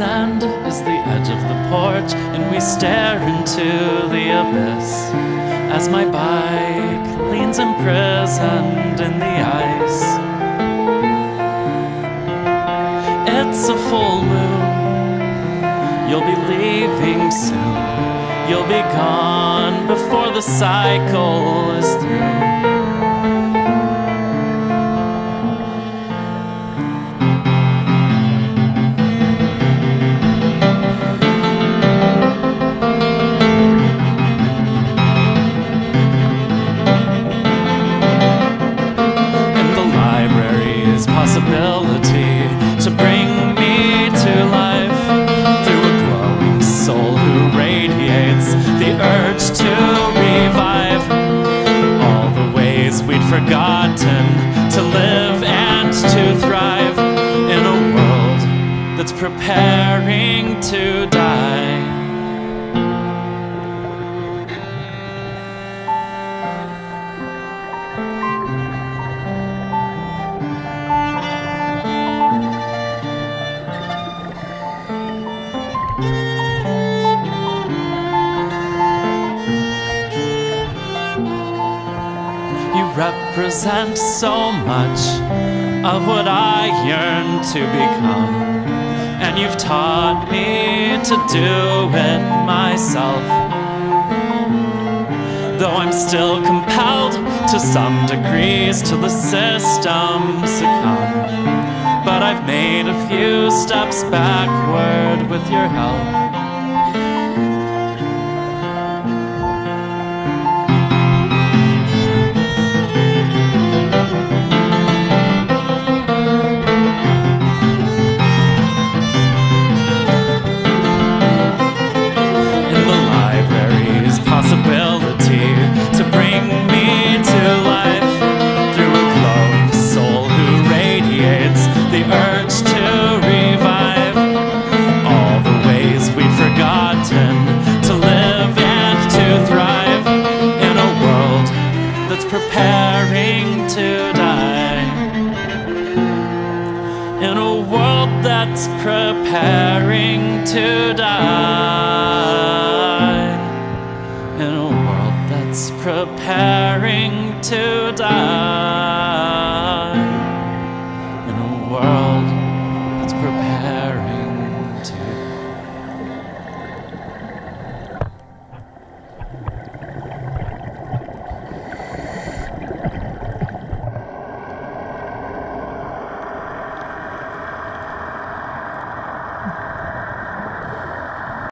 End is the edge of the porch, and we stare into the abyss as my bike leans imprisoned in the ice. It's a full moon, you'll be leaving soon. You'll be gone before the cycle is through. Forgotten to live and to thrive in a world that's preparing to die. Represent so much of what I yearn to become. And you've taught me to do it myself. Though I'm still compelled to some degrees to the system succumb. But I've made a few steps backward with your help. Preparing to die.